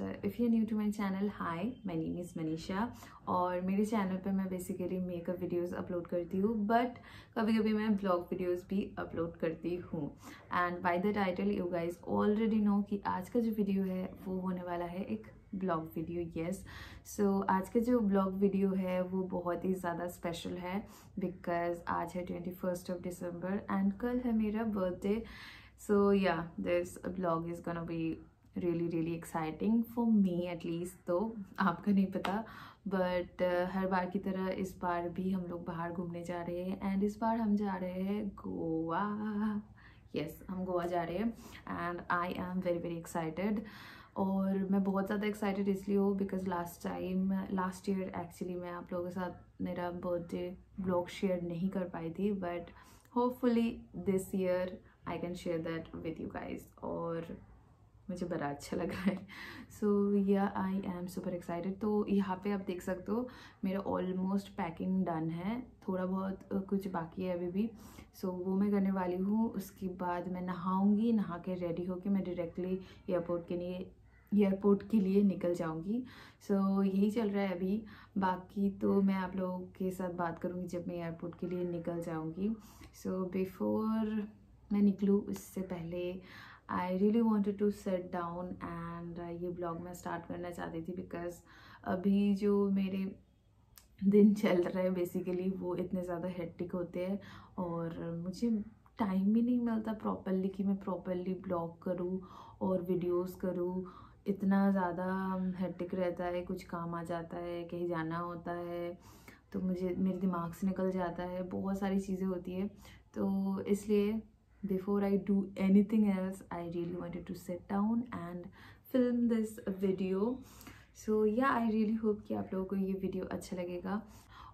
uh, if you're new to my channel hi my name is Manisha और मेरे channel पे मैं basically makeup videos upload करती हूँ बट कभी कभी मैं ब्लॉग वीडियोस भी अपलोड करती हूँ। And by the title you guys already know कि आज का जो वीडियो है वो होने वाला है एक ब्लॉग वीडियो यस सो आज का जो ब्लॉग वीडियो है वो बहुत ही ज़्यादा स्पेशल है बिकॉज़ आज है twenty first of December and कल है मेरा birthday so yeah this vlog is gonna be really really exciting for me at least तो आपका नहीं पता बट uh, हर बार की तरह इस बार भी हम लोग बाहर घूमने जा रहे हैं एंड इस बार हम जा रहे हैं गोवा। यस हम गोवा जा रहे हैं and I am very very excited और मैं बहुत ज़्यादा एक्साइटेड इसलिए हूँ because last time last year actually मैं आप लोगों के साथ मेरा बर्थडे ब्लॉग शेयर नहीं कर पाई थी but hopefully this year I can share that with you guys और मुझे बड़ा अच्छा लग रहा है। So yeah I am super excited तो यहाँ पे आप देख सकते हो मेरा ऑलमोस्ट पैकिंग डन है। थोड़ा बहुत कुछ बाकी है अभी भी। सो so, वो मैं करने वाली हूँ। उसके बाद मैं नहाऊँगी नहा के रेडी होके मैं डायरेक्टली एयरपोर्ट के लिए एयरपोर्ट के लिए निकल जाऊँगी। सो so, यही चल रहा है अभी। बाकी तो मैं आप लोगों के साथ बात करूँगी जब मैं एयरपोर्ट के लिए निकल जाऊँगी। सो so, बिफोर मैं निकलूँ उससे पहले I really wanted to sit down and ये ब्लॉग मैं स्टार्ट करना चाहती थी बिकॉज़ अभी जो मेरे दिन चल रहे हैं बेसिकली वो इतने ज़्यादा हेक्टिक होते हैं और मुझे टाइम ही नहीं मिलता प्रॉपरली कि मैं प्रॉपरली ब्लॉग करूँ और वीडियोस करूँ। इतना ज़्यादा हेक्टिक रहता है, कुछ काम आ जाता है, कहीं जाना होता है तो मुझे, मेरे दिमाग से निकल जाता है, बहुत सारी चीज़ें होती है। तो इसलिए before I do anything else I really wanted to sit down and film this video so yeah I really hope कि आप लोगों को ये वीडियो अच्छा लगेगा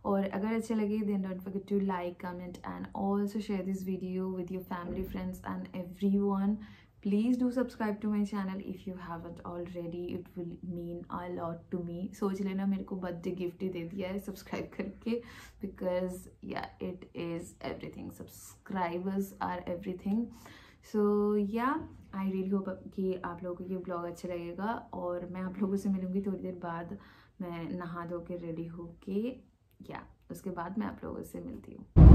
और अगर अच्छा लगे then don't forget to like comment and also share this video with your family friends and everyone Please do subscribe to my channel if you haven't already it will mean a lot to me सोच लेना, मेरे को birthday gift ही दे दिया है subscribe करके। Because yeah it is everything subscribers are everything so yeah I really hope कि आप लोगों को ये ब्लॉग अच्छा लगेगा और मैं आप लोगों से मिलूँगी थोड़ी देर बाद। मैं नहा धो के रेडी होके या उसके बाद मैं आप लोगों से मिलती हूँ।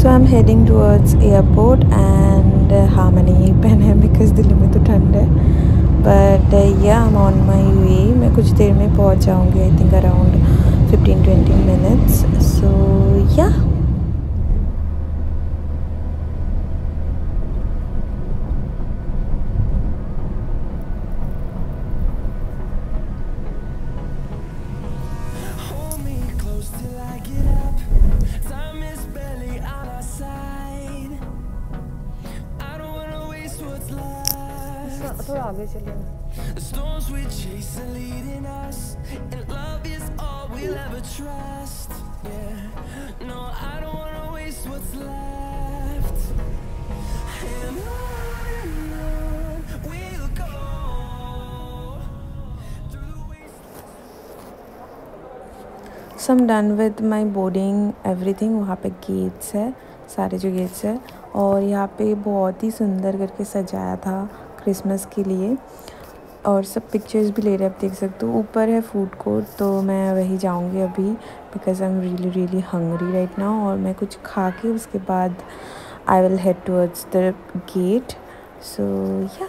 So I am heading airport airport and हाँ मैंने यही पहना है बिकॉज़ दिल्ली में तो ठंड है। बट या आई एम ऑन माई वे मैं कुछ देर में पहुँच जाऊँगी I think around 15-20 minutes so yeah so am done with my boarding everything वहाँ पर गेट्स है सारे जो गेट्स है और यहाँ पे बहुत ही सुंदर करके सजाया था। क्रिसमस के लिए। और सब पिक्चर्स भी ले रहे हैं, आप देख सकते हो। ऊपर है फ़ूड कोर्ट तो मैं वही जाऊँगी अभी because I am really really hungry right now और मैं कुछ खा के उसके बाद I will head towards the gate so yeah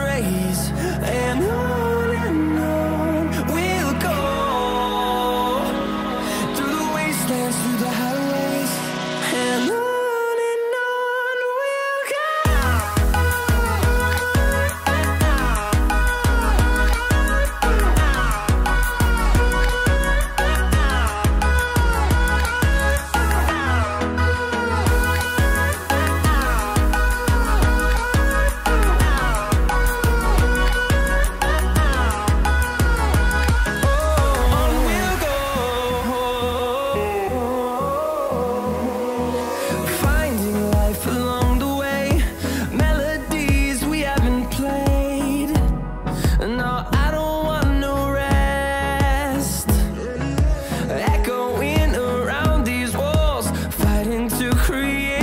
create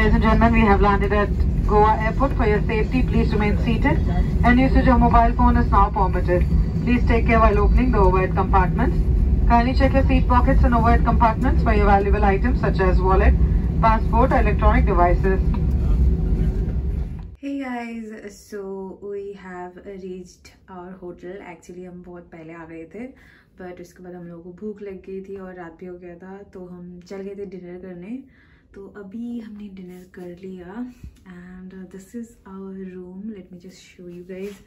Ladies and gentlemen, we have landed at Goa Airport. For your safety, please remain seated and usage of mobile phone is now permitted. Please take care while opening the overhead compartments. Kindly check your seat pockets and overhead compartments for your valuable items such as wallet, passport, or electronic devices. Hey guys, so we have reached our hotel. Actually हम बहुत पहले आ गए थे but उसके बाद हम लोगों को भूख लग गई थी और रात भी हो गया था तो हम चल गए थे डिनर करने तो अभी हमने डिनर कर लिया and this is our room let me just show you guys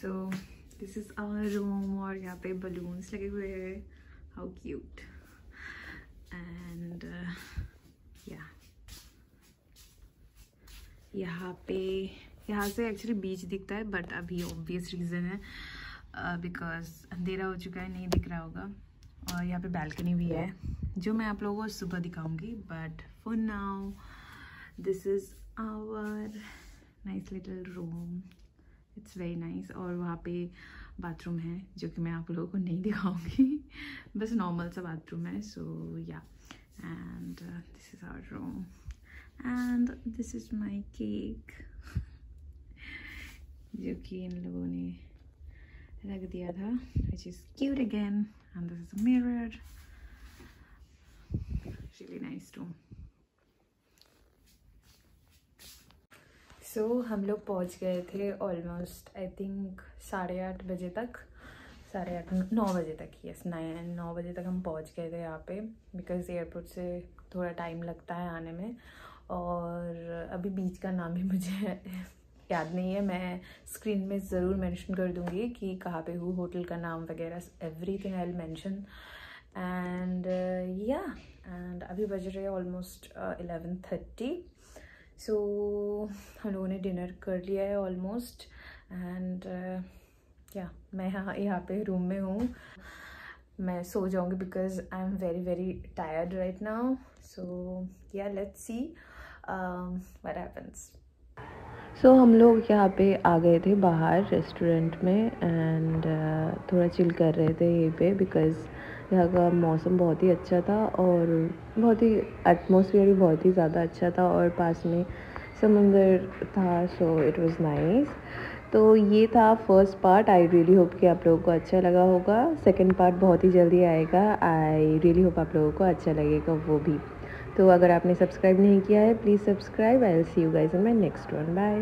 so this is our room और यहाँ पे बलून्स लगे हुए हैं. हाउ क्यूट एंड या यहाँ पे यहाँ से एक्चुअली बीच दिखता है बट अभी ऑब्वियस रीज़न है बिकॉज़ uh, अंधेरा हो चुका है नहीं दिख रहा होगा. और यहाँ पे बैल्कनी भी है, जो मैं आप लोगों को सुबह दिखाऊँगी but for now this is our nice little room it's very nice और वहाँ पे बाथरूम है, जो कि मैं आप लोगों को नहीं दिखाऊँगी। बस नॉर्मल सा बाथरूम है so yeah and this is our room and this is my cake जो कि इन लोगों ने रख दिया था which is cute again and this is mirror really nice room so so, हम लोग पहुँच गए थे ऑलमोस्ट आई थिंक साढ़े आठ बजे तक। साढ़े आठ नौ बजे तक यस नाइन नौ बजे तक हम पहुँच गए थे यहाँ पे बिकॉज़ एयरपोर्ट से थोड़ा टाइम लगता है आने में। और अभी बीच का नाम भी मुझे याद नहीं है, मैं स्क्रीन में ज़रूर मेंशन कर दूँगी कि कहाँ पे हूँ होटल का नाम वगैरह everything I mention and yeah and अभी बज रहे ऑलमोस्ट एलेवन थर्टी सो हम लोगों ने डिनर कर लिया है ऑलमोस्ट एंड या मैं यहाँ यहाँ पे रूम में हूँ. मैं सो जाऊँगी because I am very very tired right now so yeah let's see what happens so हम लोग यहाँ पे आ गए थे बाहर रेस्टोरेंट में एंड uh, थोड़ा चिल कर रहे थे यहीं पे बिकॉज़ यहाँ का मौसम बहुत ही अच्छा था और बहुत ही एटमोसफियर भी बहुत ही ज़्यादा अच्छा था और पास में समुंदर था सो इट वाज नाइस तो ये था first part I really hope कि आप लोगों को अच्छा लगा होगा। सेकंड पार्ट बहुत ही जल्दी आएगा। आई रियली होप आप लोगों को अच्छा लगेगा वो भी। तो अगर आपने सब्सक्राइब नहीं किया है please subscribe I will see you guys in my next one bye